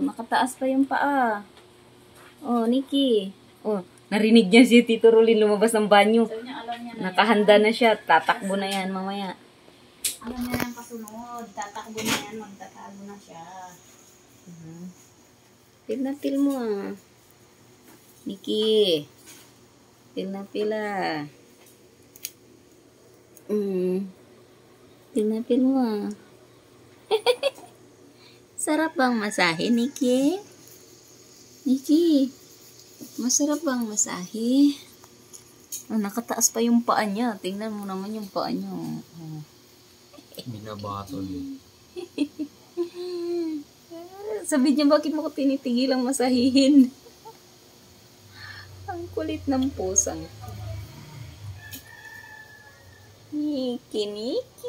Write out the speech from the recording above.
Oh, nakataas pa yung paa. Oh, Nikki. Oh, narinig niya si Tito Rolin lumabas ng banyo. Niya, alam niya na Nakahanda na siya. Tatakbo na yan mamaya. Alam niya yung kasunod. Tatakbo na yan. Magtatago na siya. Pil na pil mo ah. Nikki. Pil na pil ah. Mm. Pil na pil mo ah. Sarap bang masahe, Nikki? Nikki, masarap bang masahe? Oh, nakataas pa yung paa niya. Tingnan mo naman yung paa niya. Oh. Binabatol eh. Sabi niya, bakit mo ko tinitigilang masahihin? Ang kulit ng pusang. Niki, Niki.